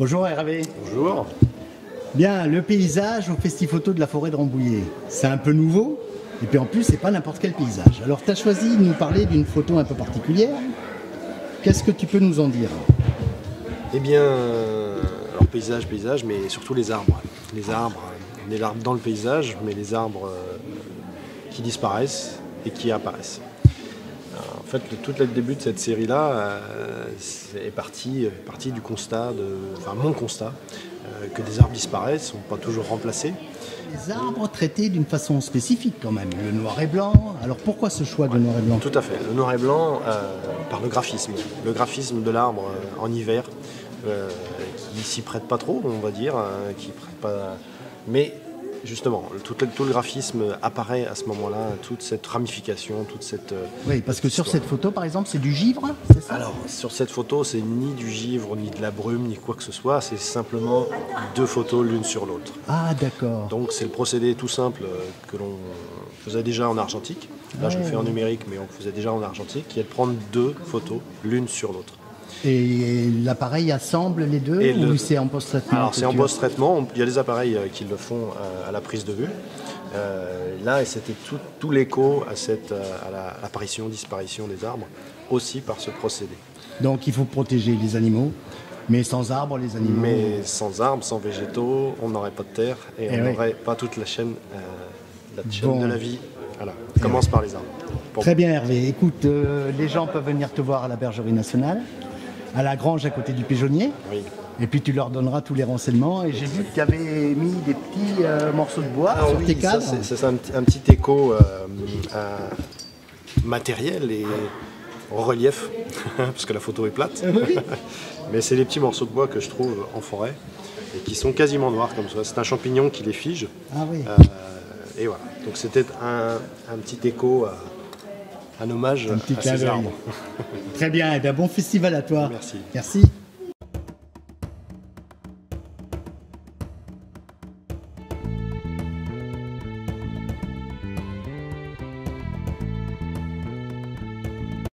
Bonjour Hervé. Bonjour. Bien, le paysage au Festifoto de la forêt de Rambouillet, c'est un peu nouveau, et puis en plus, c'est pas n'importe quel paysage. Alors, tu as choisi de nous parler d'une photo un peu particulière. Qu'est-ce que tu peux nous en dire? Eh bien, alors paysage, paysage, mais surtout les arbres. Les arbres, les arbres dans le paysage, mais les arbres euh, qui disparaissent et qui apparaissent. En fait, tout le début de cette série-là euh, est parti, parti du constat, de, enfin mon constat, euh, que des arbres disparaissent, ne sont pas toujours remplacés. Les arbres traités d'une façon spécifique quand même, le noir et blanc. Alors pourquoi ce choix de noir et blanc? Tout à fait, le noir et blanc euh, par le graphisme. Le graphisme de l'arbre euh, en hiver, euh, qui s'y prête pas trop, on va dire, qui prête pas. Mais justement, tout, le- tout le graphisme apparaît à ce moment-là, toute cette ramification, toute cette. euh, Oui, parce que sur histoire. cette photo, par exemple, c'est du givre, c'est ça? Alors, sur cette photo, c'est ni du givre, ni de la brume, ni quoi que ce soit, c'est simplement deux photos l'une sur l'autre. Ah, d'accord. Donc c'est le procédé tout simple euh, que l'on faisait déjà en argentique. Là je le fais en numérique, mais on le faisait déjà en argentique, qui est de prendre deux photos l'une sur l'autre. Et l'appareil assemble les deux Et ou le- c'est en post-traitement Alors c'est en post-traitement, on- il y a des appareils euh, qui le font euh, à la prise de vue. Euh, là, c'était tout, tout l'écho à, cette, la- l'apparition, disparition des arbres, aussi par ce procédé. Donc il faut protéger les animaux, mais sans arbres, les animaux. Mais sans arbres, sans végétaux, on n'aurait pas de terre et Eh on n'aurait pas toute la chaîne, euh, la chaîne Bon. de la vie. Voilà, commence par les arbres. Pour- Très bien Hervé. Écoute, euh, les gens peuvent venir te voir à la Bergerie nationale, à la grange à côté du pigeonnier. Oui. Et puis tu leur donneras tous les renseignements. Et j'ai vu que tu avais mis des petits euh, morceaux de bois Alors sur oui, tes cadres. c'est- un, petit- un petit écho euh, matériel et en relief, parce que la photo est plate. Oui. Mais c'est les petits morceaux de bois que je trouve en forêt et qui sont quasiment noirs comme ça. C'est un champignon qui les fige. Ah oui. Euh, et voilà. Donc c'était un, un petit écho, un hommage Un petit à ces arbres. Très bien. Et bien bon festival à toi. Merci. Merci.